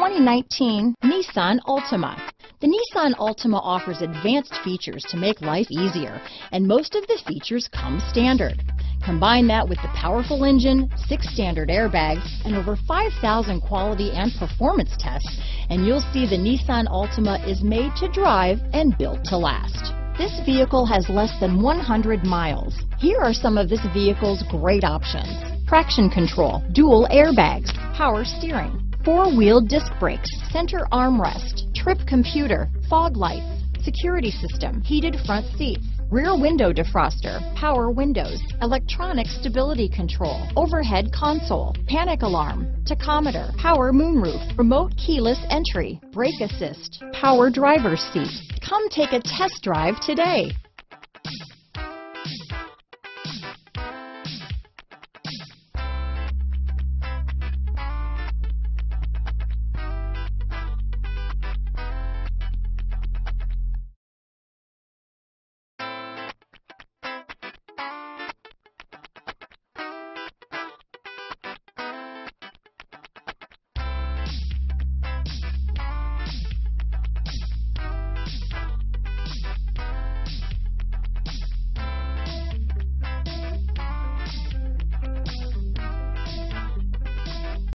2019 Nissan Altima. The Nissan Altima offers advanced features to make life easier, and most of the features come standard. Combine that with the powerful engine, six standard airbags, and over 5,000 quality and performance tests, and you'll see the Nissan Altima is made to drive and built to last. This vehicle has less than 100 miles. Here are some of this vehicle's great options. Traction control, dual airbags, power steering, four-wheel disc brakes, center armrest, trip computer, fog lights, security system, heated front seats, rear window defroster, power windows, electronic stability control, overhead console, panic alarm, tachometer, power moonroof, remote keyless entry, brake assist, power driver's seat. Come take a test drive today.